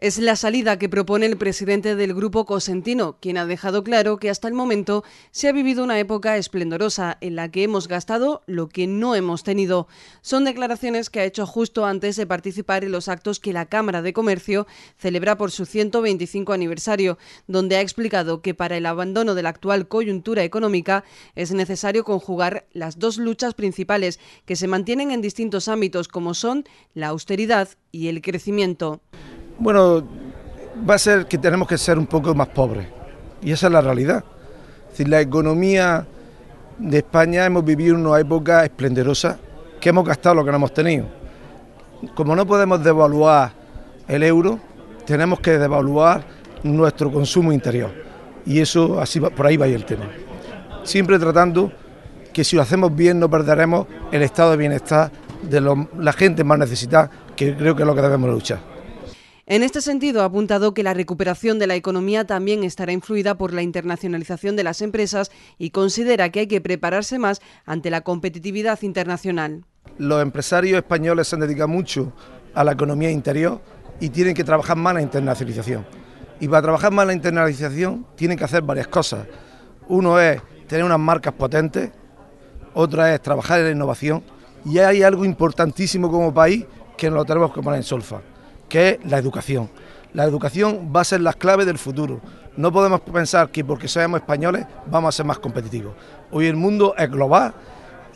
Es la salida que propone el presidente del grupo Cosentino, quien ha dejado claro que hasta el momento se ha vivido una época esplendorosa en la que hemos gastado lo que no hemos tenido. Son declaraciones que ha hecho justo antes de participar en los actos que la Cámara de Comercio celebra por su 125 aniversario, donde ha explicado que para el abandono de la actual coyuntura económica es necesario conjugar las dos luchas principales que se mantienen en distintos ámbitos como son la austeridad y el crecimiento. Bueno, va a ser que tenemos que ser un poco más pobres. Y esa es la realidad. Es la economía de España hemos vivido una época esplendorosa que hemos gastado lo que no hemos tenido. Como no podemos devaluar el euro, tenemos que devaluar nuestro consumo interior. Y eso, así por ahí va el tema. Siempre tratando que si lo hacemos bien no perderemos el estado de bienestar de la gente más necesitada, que creo que es lo que debemos luchar. En este sentido, ha apuntado que la recuperación de la economía también estará influida por la internacionalización de las empresas y considera que hay que prepararse más ante la competitividad internacional. Los empresarios españoles se han dedicado mucho a la economía interior y tienen que trabajar más la internacionalización. Y para trabajar más la internacionalización tienen que hacer varias cosas. Uno es tener unas marcas potentes, otra es trabajar en la innovación y hay algo importantísimo como país que nos lo tenemos que poner en solfa que es la educación. La educación va a ser la clave del futuro. No podemos pensar que porque seamos españoles vamos a ser más competitivos. Hoy el mundo es global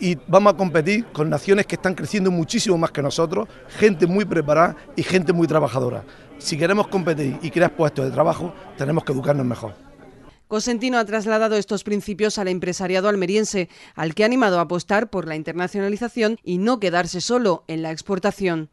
y vamos a competir con naciones que están creciendo muchísimo más que nosotros, gente muy preparada y gente muy trabajadora. Si queremos competir y crear puestos de trabajo, tenemos que educarnos mejor. Cosentino ha trasladado estos principios al empresariado almeriense, al que ha animado a apostar por la internacionalización y no quedarse solo en la exportación.